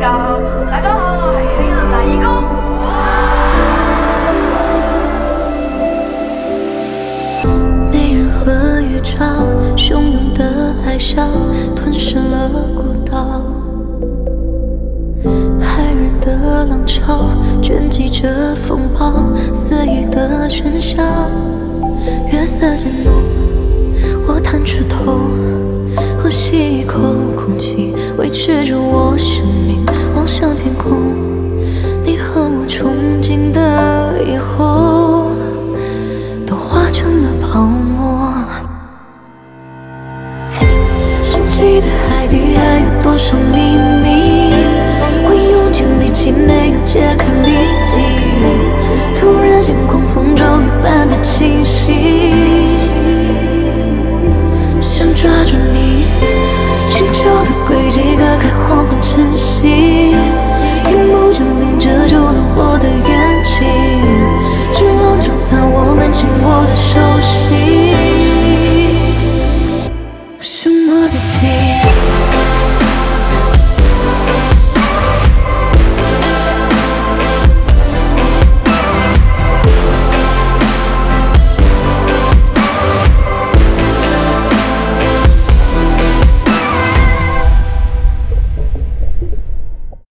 高大家好我是黑人白衣哥没任何预兆汹涌的海啸吞噬了孤岛骇人的浪潮卷起着风暴肆意的喧嚣月色渐浓我探出头呼吸一口空气维持着我生望向天空。你和我憧憬的以后，都化成了泡沫。沉寂的海底还有多少秘密？我用尽力气没有解开谜底。突然间，狂风骤雨般的侵袭，想抓住你，星球的轨迹隔开黄昏晨曦，起，荧幕正面遮住了我的眼睛，只望就散我们紧握的手心，是我的情。